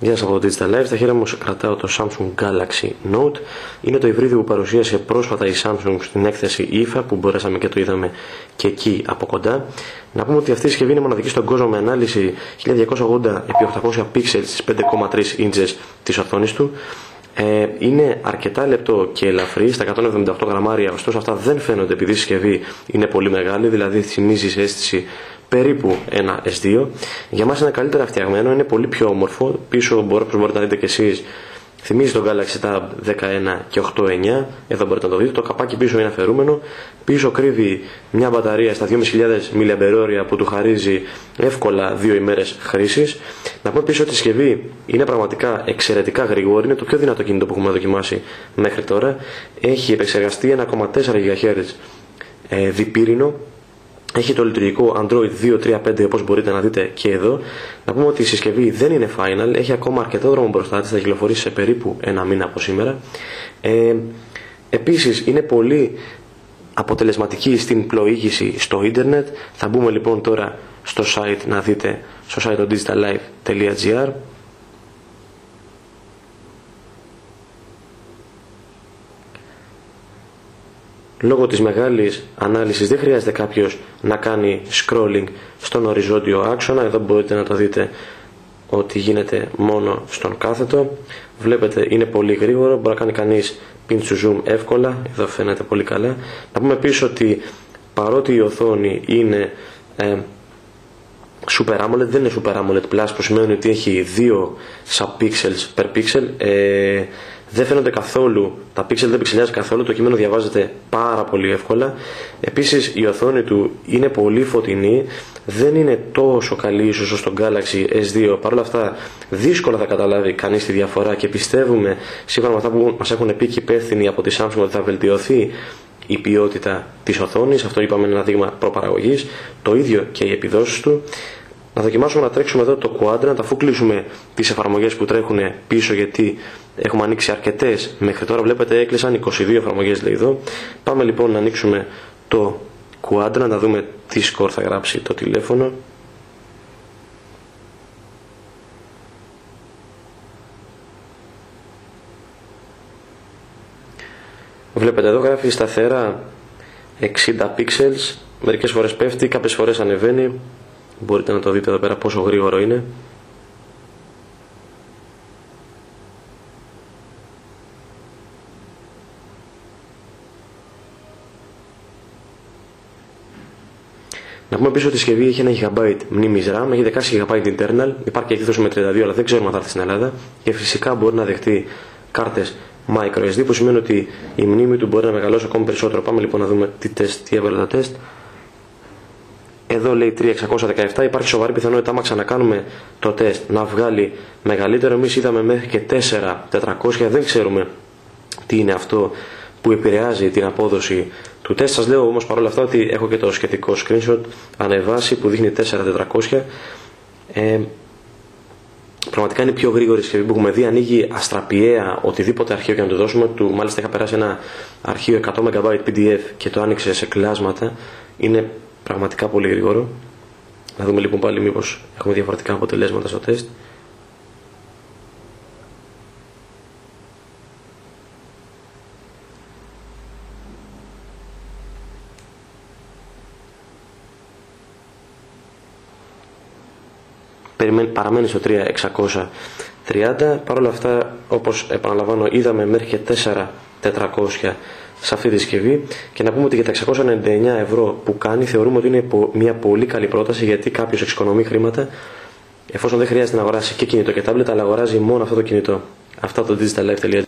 Γεια σας από το Digital Life. Στα χέρια μου κρατάω το Samsung Galaxy Note. Είναι το υβρίδιο που παρουσίασε πρόσφατα η Samsung στην έκθεση IFA που μπορέσαμε και το είδαμε και εκεί από κοντά. Να πούμε ότι αυτή η συσκευή είναι μοναδική στον κόσμο με ανάλυση 1280 x 800 pixels στις 5,3 inches της οθόνης του. Ε, είναι αρκετά λεπτό και ελαφρύ, στα 178 γραμμάρια, ωστόσο αυτά δεν φαίνονται επειδή η συσκευή είναι πολύ μεγάλη, δηλαδή θυμίζεις σε αίσθηση περίπου ένα S2. Για μας είναι καλύτερα φτιαγμένο, είναι πολύ πιο όμορφο. Πίσω μπορείτε, μπορείτε να δείτε και εσείς Θυμίζει τον Galaxy Tab 11 και 8.9. Εδώ μπορείτε να το δείτε. Το καπάκι πίσω είναι αφαιρούμενο. Πίσω κρύβει μια μπαταρία στα 2.500 mAh που του χαρίζει εύκολα δύο ημέρες χρήσης. Να πω πίσω ότι η συσκευή είναι πραγματικά εξαιρετικά γρήγορη. Είναι το πιο δυνατό κινητό που έχουμε δοκιμάσει μέχρι τώρα. Έχει επεξεργαστεί 1,4 GHz ε, διπύρινο έχει το λειτουργικό Android 2.3.5 όπως μπορείτε να δείτε και εδώ. Να πούμε ότι η συσκευή δεν είναι final, έχει ακόμα αρκετό δρόμο μπροστά της, θα κυκλοφορήσει σε περίπου ένα μήνα από σήμερα. Ε, επίσης είναι πολύ αποτελεσματική στην πλοήγηση στο ίντερνετ. Θα μπούμε λοιπόν τώρα στο site να δείτε στο site το digitallife.gr λόγω της μεγάλης ανάλυσης δεν χρειάζεται κάποιος να κάνει scrolling στον οριζόντιο άξονα. Εδώ μπορείτε να το δείτε ότι γίνεται μόνο στον κάθετο. Βλέπετε είναι πολύ γρήγορο. Μπορεί να κάνει κανείς pinch to zoom εύκολα. Εδώ φαίνεται πολύ καλά. Να πούμε πίσω ότι παρότι η οθόνη είναι ε, Super AMOLED δεν είναι Super AMOLED Plus που σημαίνει ότι έχει 2 subpixels per pixel ε, δεν φαίνονται καθόλου, τα pixel δεν πιξελιάζει καθόλου, το κείμενο διαβάζεται πάρα πολύ εύκολα. Επίσης η οθόνη του είναι πολύ φωτεινή, δεν είναι τόσο καλή ίσως όσο στο Galaxy S2, παρόλα αυτά δύσκολα θα καταλάβει κανείς τη διαφορά και πιστεύουμε σύμφωνα με αυτά που μας έχουν πει και υπεύθυνοι από τη Samsung ότι θα βελτιωθεί η ποιότητα της οθόνης, αυτό είπαμε είναι ένα δείγμα προπαραγωγής, το ίδιο και οι επιδόσεις του. Να δοκιμάσουμε να τρέξουμε εδώ το Quadrant. Αφού κλείσουμε τις εφαρμογές που τρέχουν πίσω γιατί έχουμε ανοίξει αρκετές. Μέχρι τώρα βλέπετε έκλεισαν 22 εφαρμογές λέει εδώ. Πάμε λοιπόν να ανοίξουμε το Quadrant να δούμε τι σκορ θα γράψει το τηλέφωνο. Βλέπετε εδώ γράφει σταθερά 60 pixels, μερικές φορές πέφτει, κάποιες φορές ανεβαίνει. Μπορείτε να το δείτε εδώ πέρα πόσο γρήγορο είναι. Να πούμε πίσω ότι η συσκευή έχει 1 GB μνήμης RAM, έχει 16 GB internal, υπάρχει εκδήλωση με 32 αλλά δεν ξέρουμε αν θα έρθει στην Ελλάδα και φυσικά μπορεί να δεχτεί κάρτες microSD που σημαίνει ότι η μνήμη του μπορεί να μεγαλώσει ακόμη περισσότερο. Πάμε λοιπόν να δούμε τι, τεστ, τι έβαλε τα τεστ. Εδώ λέει 3617, υπάρχει σοβαρή πιθανότητα άμα ξανακάνουμε το τεστ να βγάλει μεγαλύτερο. Εμείς είδαμε μέχρι και 4400, δεν ξέρουμε τι είναι αυτό που επηρεάζει την απόδοση του τεστ. Σας λέω όμως παρόλα αυτά ότι έχω και το σχετικό screenshot ανεβάσει που δείχνει 4400. Ε, πραγματικά είναι πιο γρήγορη συσκευή που έχουμε δει. Ανοίγει αστραπιαία οτιδήποτε αρχείο και να το δώσουμε. Του, μάλιστα είχα περάσει ένα αρχείο 100 MB PDF και το άνοιξε σε κλάσματα. Είναι πραγματικά πολύ γρήγορο. Να δούμε λοιπόν πάλι μήπως έχουμε διαφορετικά αποτελέσματα στο τεστ. Παραμένει στο 3630 παρ' όλα αυτά όπως επαναλαμβάνω είδαμε μέχρι και 4400 σε αυτή τη συσκευή. Και να πούμε ότι για τα 699 ευρώ που κάνει θεωρούμε ότι είναι μια πολύ καλή πρόταση γιατί κάποιος εξοικονομεί χρήματα εφόσον δεν χρειάζεται να αγοράσει και κινητό και tablet αλλά αγοράζει μόνο αυτό το κινητό. Αυτά το digital